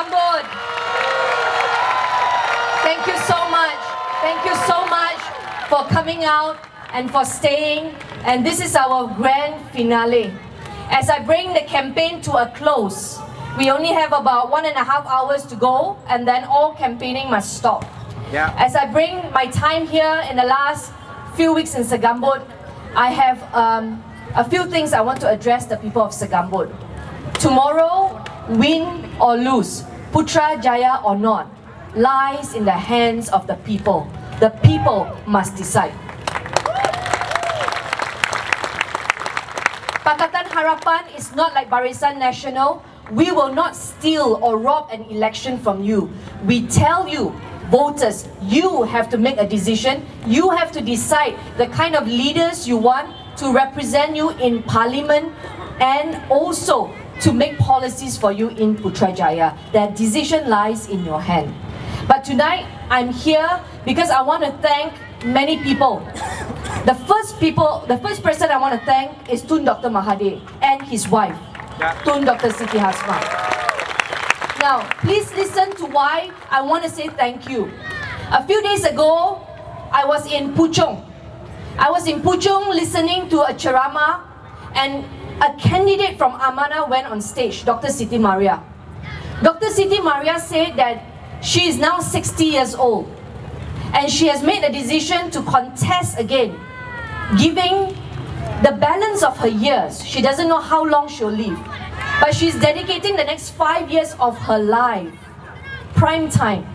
Segambut. Thank you so much. Thank you so much for coming out and for staying. And this is our grand finale. As I bring the campaign to a close, we only have about one and a half hours to go, and then all campaigning must stop. Yeah. As I bring my time here in the last few weeks in Segambut, I have um, a few things I want to address the people of Segambut. Tomorrow, win or lose, Putrajaya or not, lies in the hands of the people. The people must decide. Pakatan Harapan is not like Barisan Nasional. We will not steal or rob an election from you. We tell you, voters, you have to make a decision. You have to decide the kind of leaders you want to represent you in parliament and also to make policies for you in Putrajaya. That decision lies in your hand. But tonight, I'm here because I want to thank many people. The first people, the first person I want to thank is Tun Dr. Mahathir and his wife, Yeah. Tun Dr. Siti Hasmah. Now, please listen to why I want to say thank you. A few days ago, I was in Puchong. I was in Puchong listening to a ceramah and a candidate from Amanah went on stage, Dr. Siti Mariah. Dr. Siti Mariah said that she is now 60 years old and she has made a decision to contest again, giving the balance of her years. She doesn't know how long she'll live, but she's dedicating the next five years of her life, prime time,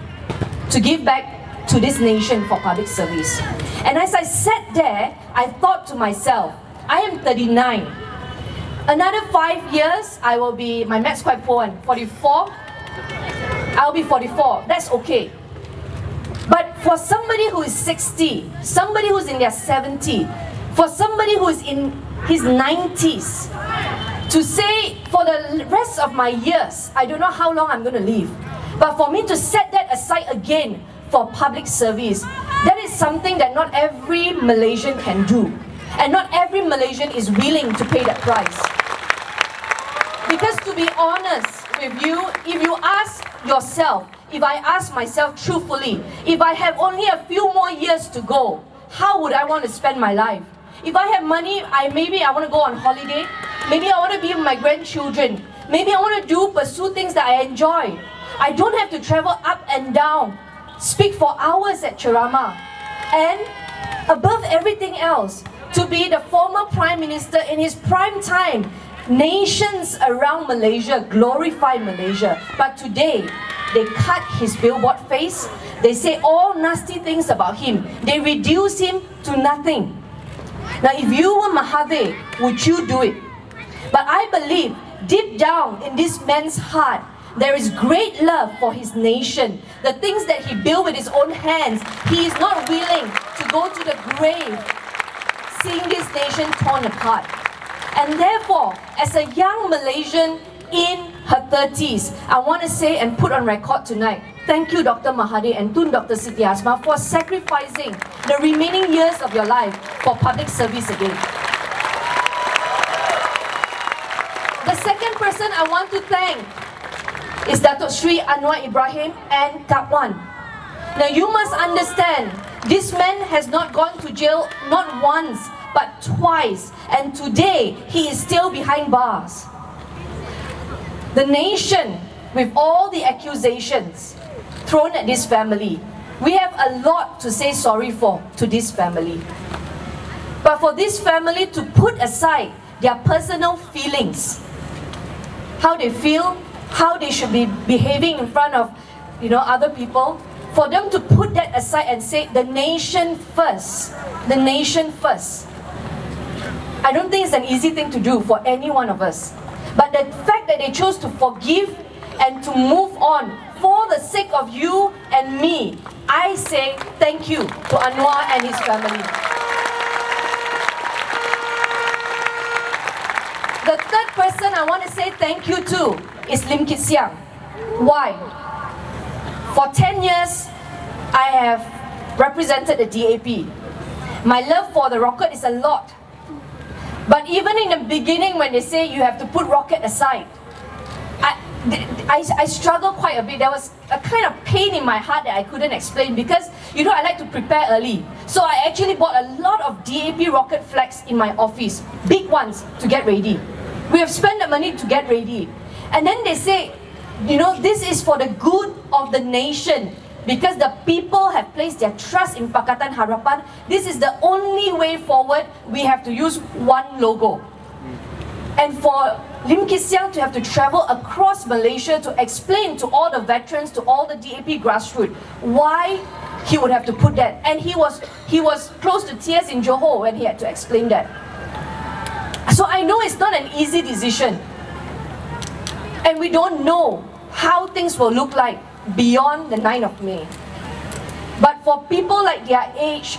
to give back to this nation for public service. And as I sat there, I thought to myself, I am 39. Another five years, I will be, my math's quite poor, and 44. I'll be 44. That's okay. But for somebody who is 60, somebody who's in their 70, for somebody who is in his 90s, to say for the rest of my years, I don't know how long I'm going to live, but for me to set that aside again for public service, that is something that not every Malaysian can do. And not every Malaysian is willing to pay that price. Because to be honest with you, if you ask yourself, if I ask myself truthfully, if I have only a few more years to go, how would I want to spend my life? If I have money, I maybe I want to go on holiday, maybe I want to be with my grandchildren, maybe I want to do pursue things that I enjoy. I don't have to travel up and down, speak for hours at Ceramah, and above everything else, to be the former prime minister in his prime time. Nations around Malaysia glorify Malaysia, but today they cut his billboard face. They say all nasty things about him. They reduce him to nothing. Now, if you were Mahathir, would you do it? But I believe deep down in this man's heart, there is great love for his nation. The things that he built with his own hands, he is not willing to go to the grave seeing this nation torn apart. And therefore, as a young Malaysian in her 30s, I want to say and put on record tonight, thank you Dr. Mahathir and Tun Dr. Siti Hasmah for sacrificing the remaining years of your life for public service again. The second person I want to thank is Datuk Sri Anwar Ibrahim and Kak Wan. Now you must understand, this man has not gone to jail not once, but twice. And today, he is still behind bars. The nation, with all the accusations thrown at this family, we have a lot to say sorry for to this family. But for this family to put aside their personal feelings, how they feel, how they should be behaving in front of you know other people, for them to put that aside and say the nation first, the nation first. I don't think it's an easy thing to do for any one of us. But the fact that they chose to forgive and to move on for the sake of you and me, I say thank you to Anwar and his family. The third person I want to say thank you to is Lim Kit Siang. Why? For 10 years, I have represented the DAP. My love for the rocket is a lot. But even in the beginning, when they say you have to put rocket aside, I, I, I struggled quite a bit. There was a kind of pain in my heart that I couldn't explain because, you know, I like to prepare early. So I actually bought a lot of DAP rocket flags in my office, big ones, to get ready. We have spent the money to get ready. And then they say, you know, this is for the good of the nation because the people have placed their trust in Pakatan Harapan. This is the only way forward. We have to use one logo. And for Lim Siang to have to travel across Malaysia to explain to all the veterans, to all the DAP grassroots, why he would have to put that. And he was, he was close to tears in Johor when he had to explain that. So I know it's not an easy decision. And we don't know how things will look like beyond the 9th of May. But for people like their age,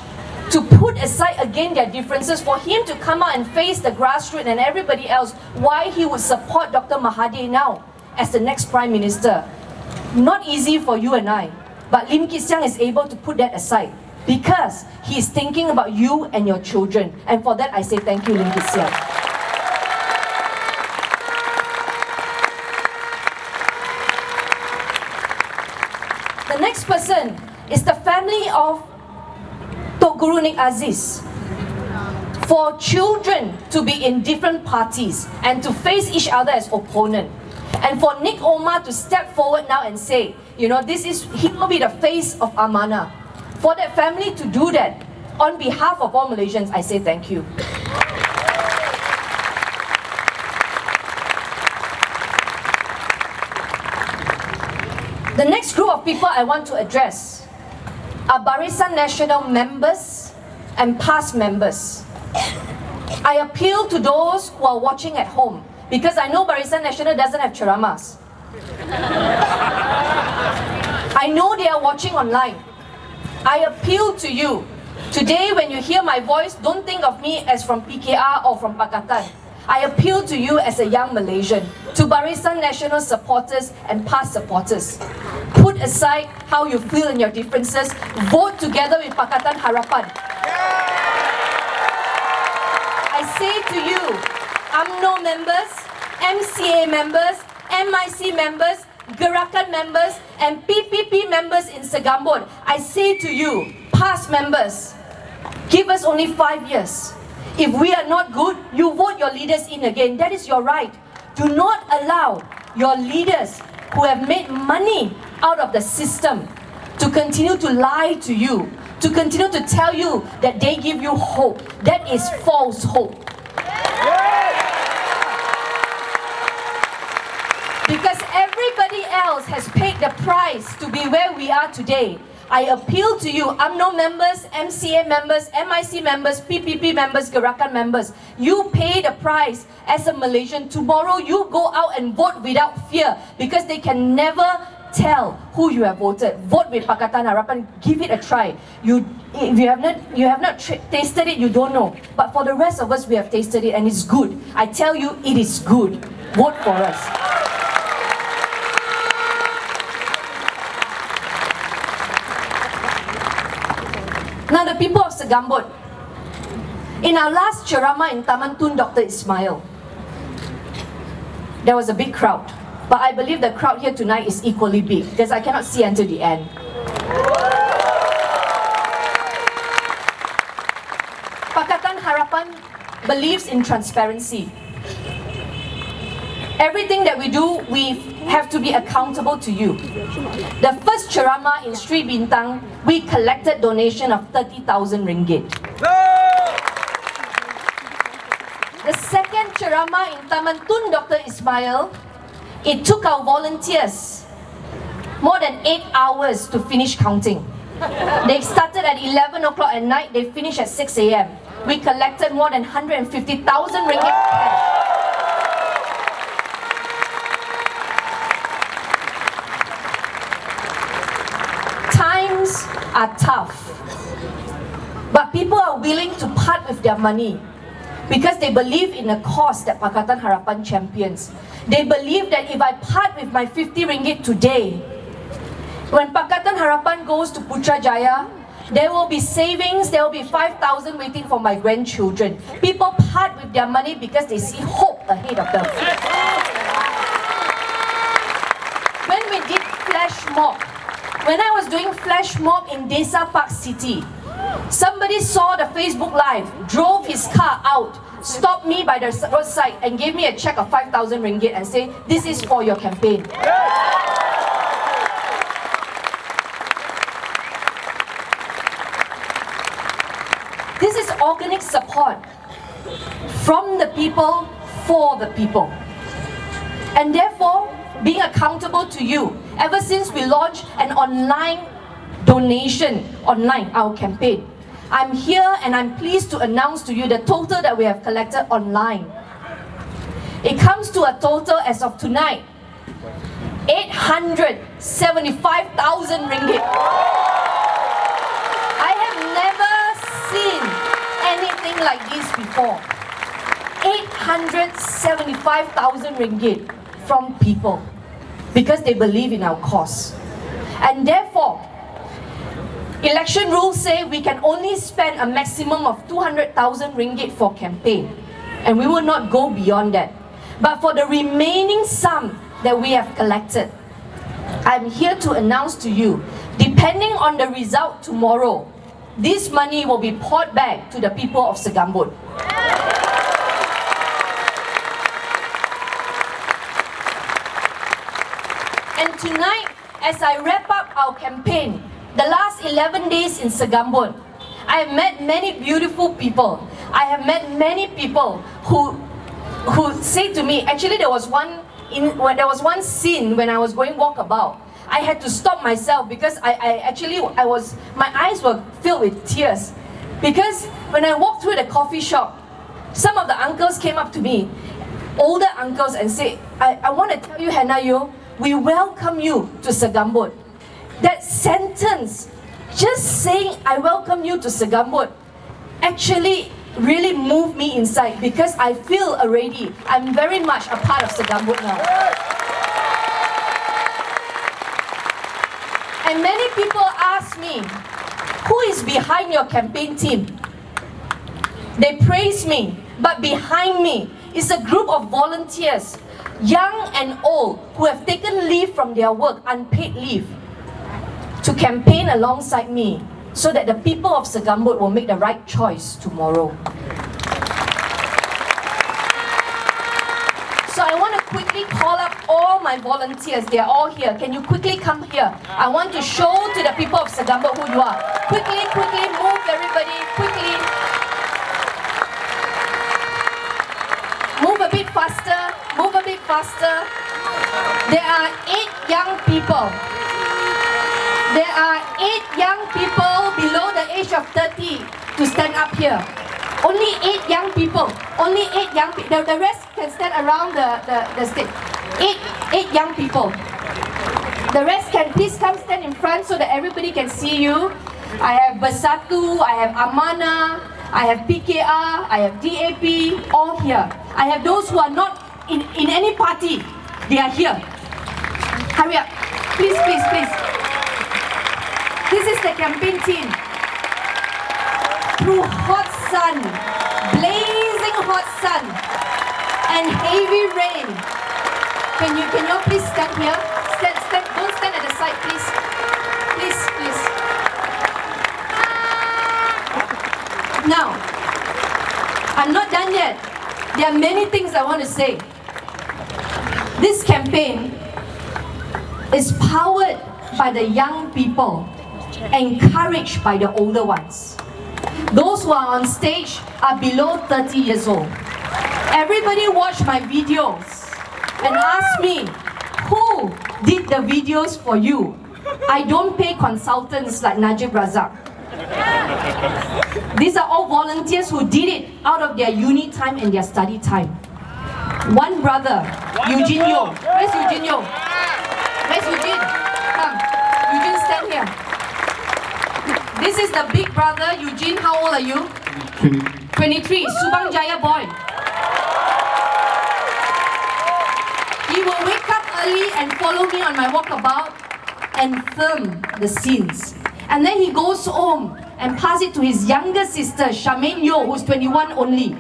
to put aside again their differences, for him to come out and face the grassroots and everybody else, why he would support Dr. Mahathir now as the next Prime Minister. Not easy for you and I, but Lim Kit Siang is able to put that aside because he is thinking about you and your children. And for that, I say thank you, Lim Kit Siang. The next person is the family of Tok Nik Aziz for children to be in different parties and to face each other as opponent. And for Nik Omar to step forward now and say, you know, this is, he will be the face of Amanah. For that family to do that, on behalf of all Malaysians, I say thank you. The next group of people I want to address are Barisan Nasional members and past members. I appeal to those who are watching at home because I know Barisan Nasional doesn't have ceramahs. I know they are watching online. I appeal to you. Today when you hear my voice, don't think of me as from PKR or from Pakatan. I appeal to you as a young Malaysian, to Barisan Nasional supporters and past supporters. Put aside how you feel and your differences, vote together with Pakatan Harapan. I say to you, UMNO members, MCA members, MIC members, Gerakan members, and PPP members in Segambut, I say to you, past members, give us only five years. If we are not good, you vote your leaders in again. That is your right. Do not allow your leaders who have made money out of the system to continue to lie to you, to continue to tell you that they give you hope. That is false hope. Because everybody else has paid the price to be where we are today. I appeal to you, UMNO members, MCA members, MIC members, PPP members, Gerakan members. You pay the price as a Malaysian. Tomorrow you go out and vote without fear because they can never tell who you have voted. Vote with Pakatan Harapan. Give it a try. You, if you have not, you have not tasted it, you don't know. But for the rest of us, we have tasted it and it's good. I tell you, it is good. Vote for us. Now the people of Segambut, in our last ceramah in Taman Tun Dr. Ismail, there was a big crowd. But I believe the crowd here tonight is equally big because I cannot see until the end. Pakatan Harapan believes in transparency. Everything that we do, we have to be accountable to you. The first ceramah in Sri Bintang, we collected donation of 30,000 ringgit. The second ceramah in Taman Tun Dr. Ismail, it took our volunteers more than 8 hours to finish counting. They started at 11 o'clock at night, they finished at 6 a.m. We collected more than 150,000 ringgit cash. Are tough. But people are willing to part with their money because they believe in the cause that Pakatan Harapan champions. They believe that if I part with my 50 ringgit today, when Pakatan Harapan goes to Putrajaya, there will be savings, there will be 5,000 waiting for my grandchildren. People part with their money because they see hope ahead of them. when we did flash mob, when I was doing flash mob in Desa Park City, somebody saw the Facebook live, drove his car out, stopped me by the roadside and gave me a check of 5,000 ringgit and said, this is for your campaign. This is organic support from the people for the people. And therefore, being accountable to you. Ever since we launched an online donation, online, our campaign, I'm here and I'm pleased to announce to you the total that we have collected online. It comes to a total as of tonight, 875,000 ringgit. I have never seen anything like this before. 875,000 ringgit from people because they believe in our cause. And therefore, election rules say we can only spend a maximum of 200,000 ringgit for campaign. And we will not go beyond that. But for the remaining sum that we have collected, I'm here to announce to you, depending on the result tomorrow, this money will be poured back to the people of Segambut. Tonight, as I wrap up our campaign, the last 11 days in Segambut, I have met many beautiful people. I have met many people who, who say to me, actually there was one, in, when there was one scene when I was going walkabout. I had to stop myself because I, I actually, I was, my eyes were filled with tears. Because when I walked through the coffee shop, some of the uncles came up to me, older uncles, and said, I, I want to tell you, Hannah Yeoh, we welcome you to Segambut. That sentence, just saying, I welcome you to Segambut, actually really moved me inside because I feel already, I'm very much a part of Segambut now. And many people ask me, who is behind your campaign team? They praise me, but behind me is a group of volunteers young and old, who have taken leave from their work, unpaid leave, to campaign alongside me so that the people of Segambut will make the right choice tomorrow. So I want to quickly call up all my volunteers. They are all here. Can you quickly come here? I want to show to the people of Segambut who you are. Quickly, quickly, move everybody, quickly. Move a bit faster, move a bit faster. There are eight young people. There are eight young people below the age of 30 to stand up here. Only eight young people. Only eight young people. The, the rest can stand around the, the, the stage. Eight, eight young people. The rest can please come stand in front so that everybody can see you. I have Bersatu, I have Amanah, I have PKR, I have DAP, all here. I have those who are not in, in any party. They are here. Hurry up. Please, please, please. This is the campaign team. Through hot sun, blazing hot sun, and heavy rain. Can you can you please stand here? Stand, stand, don't stand at the side, please. Please, please. Now, I'm not done yet. There are many things I want to say. This campaign is powered by the young people, encouraged by the older ones. Those who are on stage are below 30 years old. Everybody watch my videos and ask me, who did the videos for you? I don't pay consultants like Najib Razak. These are all volunteers who did it out of their uni time and their study time. One brother, Eugene Yo. Where's Eugene Yo? Where's Eugene? Come. Eugene, stand here. This is the big brother, Eugene. How old are you? 23. Subang Jaya boy. He will wake up early and follow me on my walkabout and film the scenes. And then he goes home and pass it to his younger sister, Charmaine Yo, who's 21 only.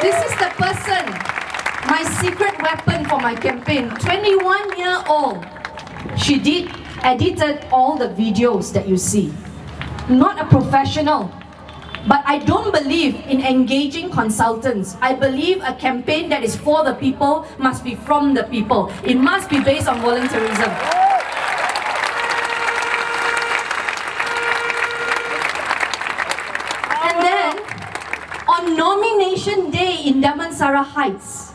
This is the person my secret weapon for my campaign. 21 year old. She did edited all the videos that you see. Not a professional. But I don't believe in engaging consultants. I believe a campaign that is for the people must be from the people. It must be based on volunteerism. Heights,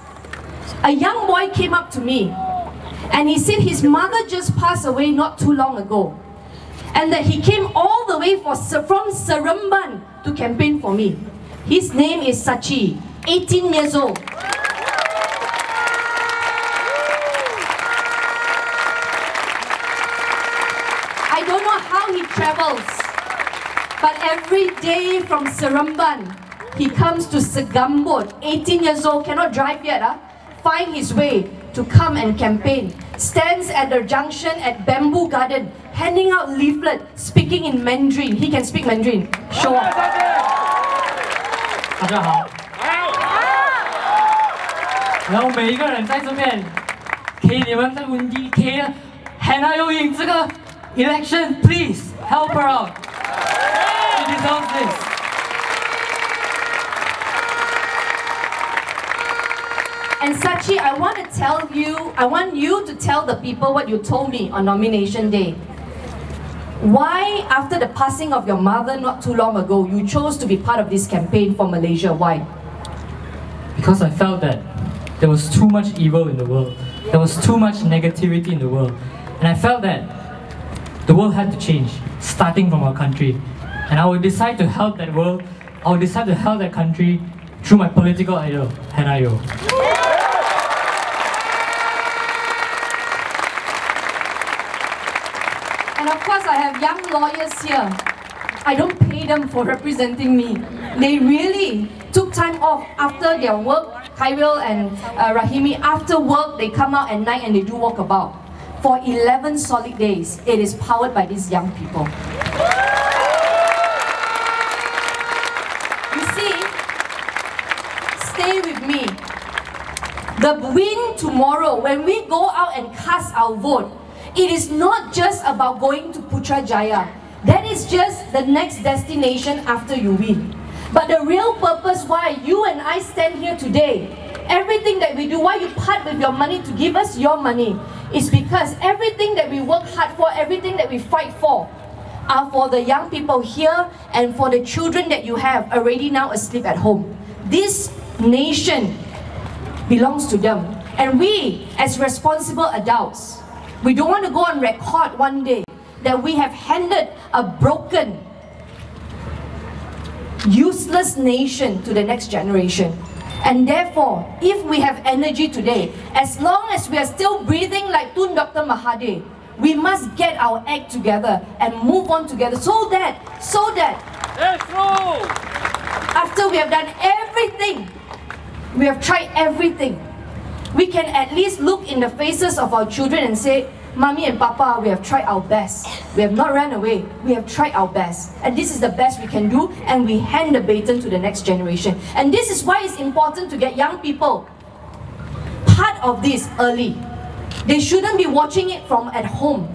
a young boy came up to me and he said his mother just passed away not too long ago. And that he came all the way for, from Seremban to campaign for me. His name is Sachi, 18 years old. I don't know how he travels, but every day from Seremban, he comes to Segambut, 18 years old, cannot drive yet, huh? find his way to come and campaign. Stands at the junction at Bamboo Garden, handing out leaflet, speaking in Mandarin. He can speak Mandarin. Show off. 大家好。然后每一个人在这边，给你们的问题，给 Hannah 又赢这个 election，please help her out. She deserves this. And Sachi, I want to tell you, I want you to tell the people what you told me on nomination day. Why, after the passing of your mother not too long ago, you chose to be part of this campaign for Malaysia? Why? Because I felt that there was too much evil in the world. There was too much negativity in the world. And I felt that the world had to change, starting from our country. And I would decide to help that world, I would decide to help that country through my political idol, Hannah Course, I have young lawyers here. I don't pay them for representing me. They really took time off after their work. Khairil and uh, Rahimi, after work, they come out at night and they do walkabout. For 11 solid days, it is powered by these young people. You see, stay with me. The win tomorrow, when we go out and cast our vote, it is not just about going to Putrajaya. That is just the next destination after you win. But the real purpose why you and I stand here today, everything that we do, why you part with your money to give us your money, is because everything that we work hard for, everything that we fight for, are for the young people here and for the children that you have already now asleep at home. This nation belongs to them. And we, as responsible adults, we don't want to go on record one day that we have handed a broken, useless nation to the next generation. And therefore, if we have energy today, as long as we are still breathing like Tun Dr. Mahathir, we must get our act together and move on together so that, so that, after we have done everything, we have tried everything, we can at least look in the faces of our children and say, Mommy and Papa, we have tried our best. We have not ran away. We have tried our best. And this is the best we can do, and we hand the baton to the next generation. And this is why it's important to get young people part of this early. They shouldn't be watching it from at home.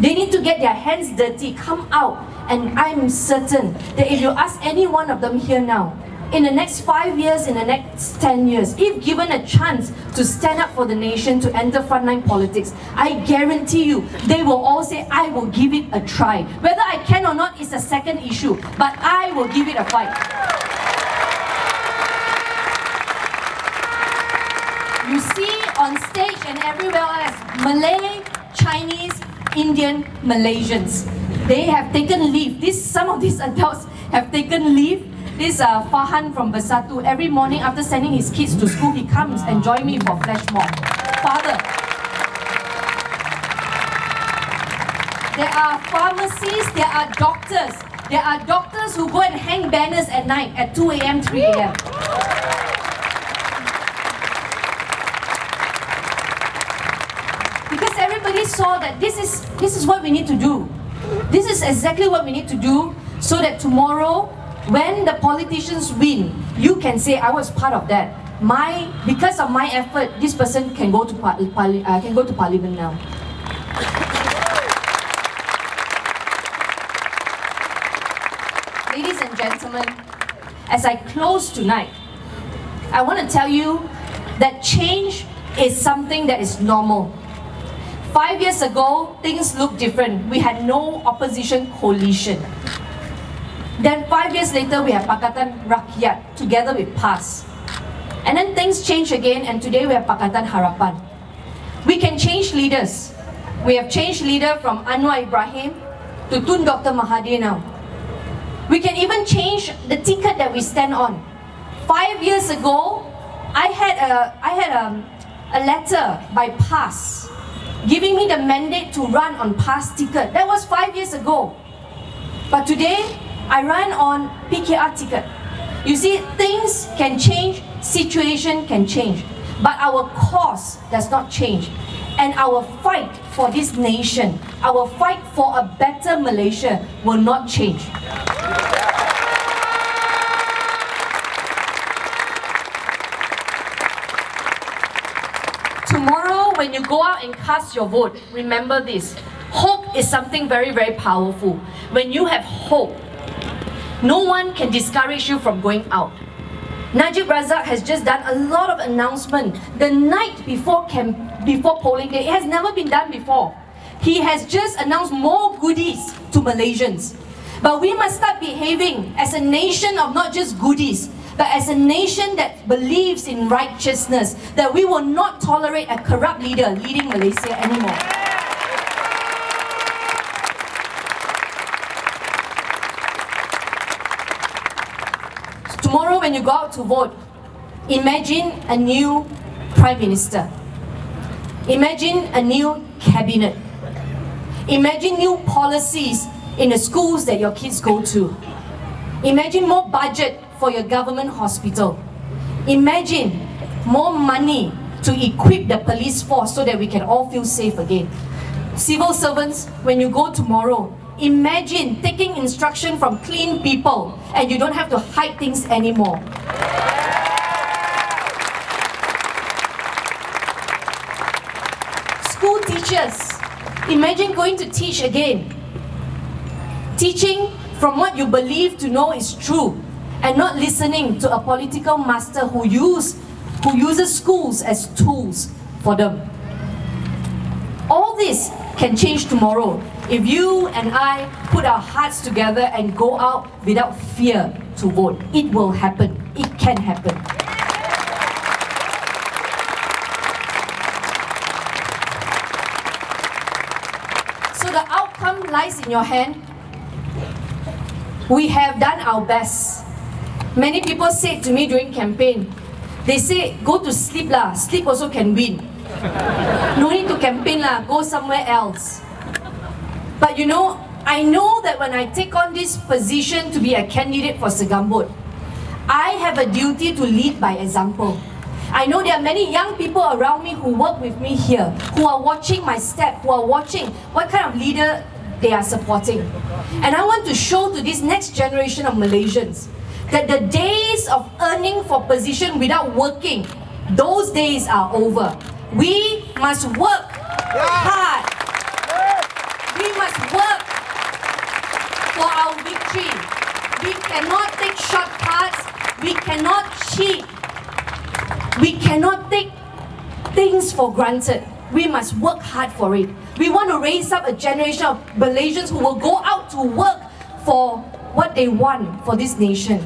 They need to get their hands dirty, come out. And I'm certain that if you ask any one of them here now, in the next five years, in the next 10 years, if given a chance to stand up for the nation, to enter frontline politics, I guarantee you, they will all say, I will give it a try. Whether I can or not is a second issue, but I will give it a fight. You see on stage and everywhere else, Malay, Chinese, Indian, Malaysians. They have taken leave. This, some of these adults have taken leave this uh, Fahan from Bersatu, every morning after sending his kids to school, he comes and join me for flash mob. Father, there are pharmacies, there are doctors. There are doctors who go and hang banners at night at 2 a.m., 3 a.m. Because everybody saw that this is, this is what we need to do. This is exactly what we need to do so that tomorrow when the politicians win, you can say, I was part of that. my because of my effort, this person can go to par- uh, can go to parliament now. Ladies and gentlemen, as I close tonight, I want to tell you that change is something that is normal. Five years ago, things looked different. We had no opposition coalition. Then five years later, we have Pakatan Rakyat together with PAS. And then things change again, and today we have Pakatan Harapan. We can change leaders. We have changed leader from Anwar Ibrahim to Tun Dr. Mahathir now. We can even change the ticket that we stand on. Five years ago, I had a, I had a, a letter by PAS giving me the mandate to run on PAS ticket. That was five years ago. But today, I run on PKR ticket. You see, things can change, situation can change, but our cause does not change. And our fight for this nation, our fight for a better Malaysia will not change. Tomorrow, when you go out and cast your vote, remember this. Hope is something very, very powerful. When you have hope, no one can discourage you from going out. Najib Razak has just done a lot of announcement the night before camp, before polling day. It has never been done before. He has just announced more goodies to Malaysians. But we must start behaving as a nation of not just goodies, but as a nation that believes in righteousness, that we will not tolerate a corrupt leader leading Malaysia anymore. Tomorrow when you go out to vote, imagine a new prime minister. Imagine a new cabinet. Imagine new policies in the schools that your kids go to. Imagine more budget for your government hospital. Imagine more money to equip the police force so that we can all feel safe again. Civil servants, when you go tomorrow, imagine taking instruction from clean people and you don't have to hide things anymore. School teachers, imagine going to teach again. Teaching from what you believe to know is true and not listening to a political master who use who uses schools as tools for them. All this can change tomorrow if you and I put our hearts together and go out without fear to vote. It will happen. It can happen. So the outcome lies in your hand. We have done our best. Many people said to me during campaign, they say, go to sleep lah, sleep also can win. No need to campaign lah, go somewhere else. But you know, I know that when I take on this position to be a candidate for Segambut, I have a duty to lead by example. I know there are many young people around me who work with me here, who are watching my step, who are watching what kind of leader they are supporting. And I want to show to this next generation of Malaysians that the days of earning for position without working, those days are over. We must work hard. We must work for We cannot take shortcuts. We cannot cheat. We cannot take things for granted. We must work hard for it. We want to raise up a generation of Malaysians who will go out to work for what they want for this nation.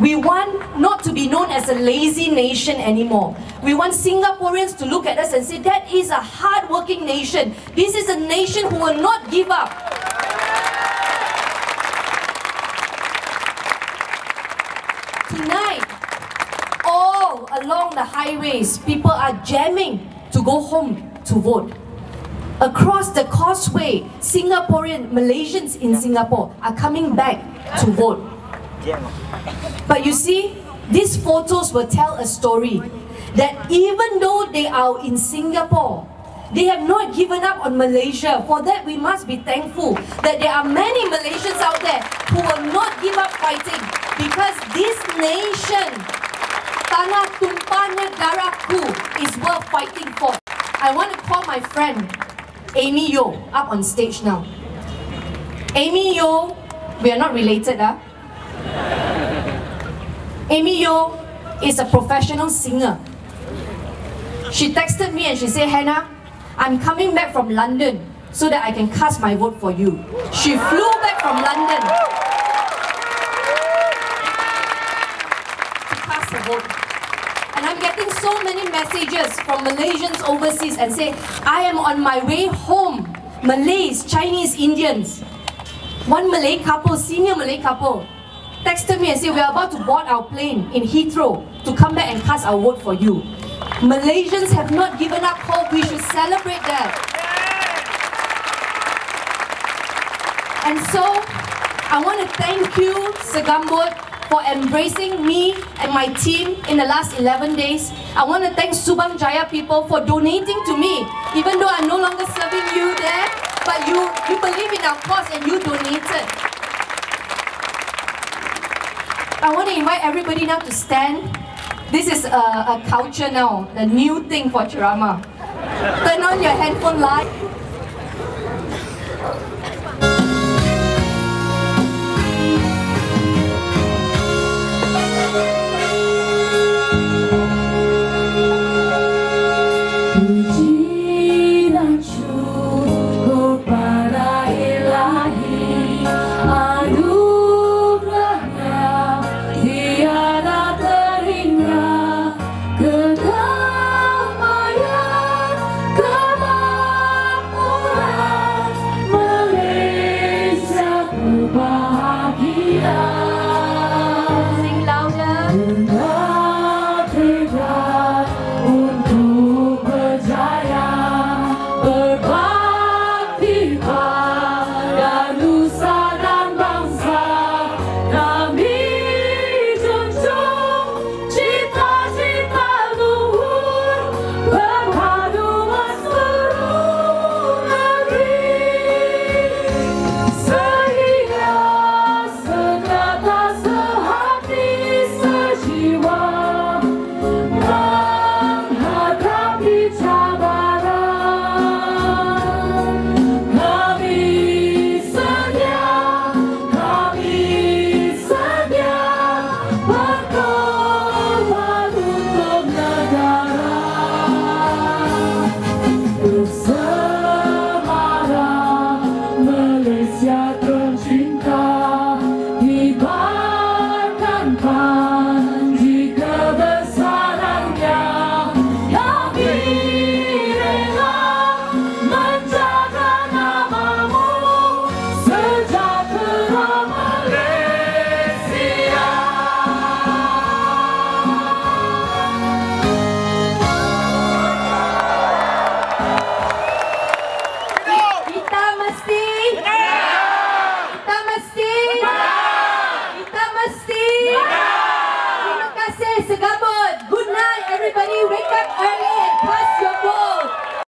We want not to be known as a lazy nation anymore. We want Singaporeans to look at us and say, that is a hard-working nation. This is a nation who will not give up. Tonight, all along the highways, people are jamming to go home to vote. Across the causeway, Singaporean Malaysians in Singapore are coming back to vote. But you see, these photos will tell a story that even though they are in Singapore, they have not given up on Malaysia. For that, we must be thankful that there are many Malaysians out there who will not give up fighting because this nation tanah tumpahnya darahku is worth fighting for. I want to call my friend Amy Yeoh up on stage now. Amy Yeoh, we are not related, huh? Amy Yeoh is a professional singer. She texted me and she said, Hannah, I'm coming back from London so that I can cast my vote for you. She flew back from London to cast her vote. And I'm getting so many messages from Malaysians overseas and say, I am on my way home. Malays, Chinese, Indians. One Malay couple, senior Malay couple, texted me and said, we're about to board our plane in Heathrow to come back and cast our vote for you. Malaysians have not given up hope. We should celebrate that. And so, I want to thank you, Segambut, for embracing me and my team in the last 11 days. I want to thank Subang Jaya people for donating to me, even though I'm no longer serving you there, but you, you believe in our cause and you donated. I want to invite everybody now to stand. This is a, a culture now, the new thing for Ceramah. Turn on your handphone light.